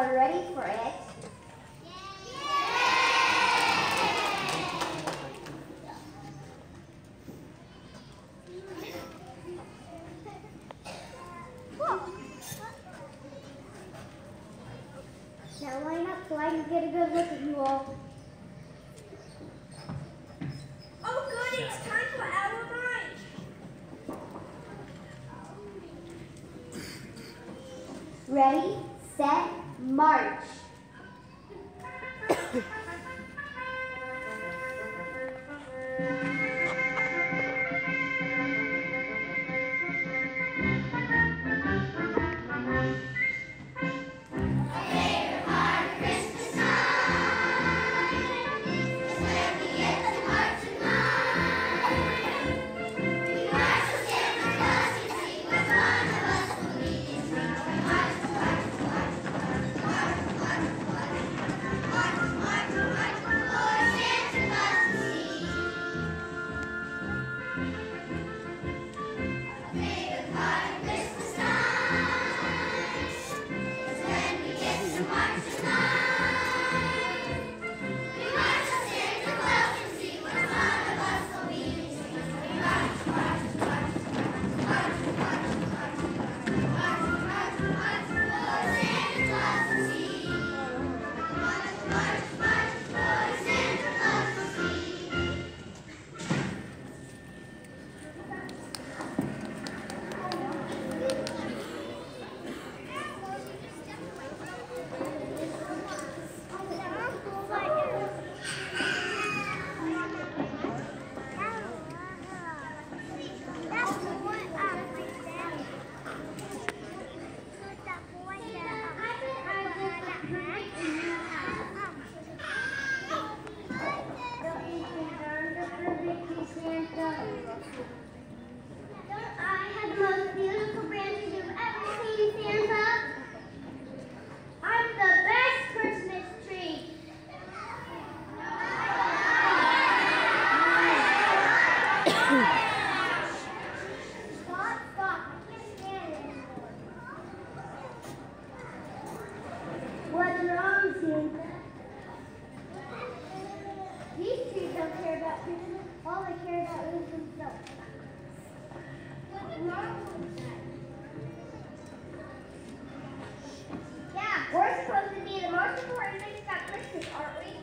all ready for it? Now line up so I can get a good look at you all. Oh good, it's time for our lunch. Ready, set, March These trees don't care about people. All they care about is themselves. Yeah, we're supposed to be the most important things about Christmas, aren't we?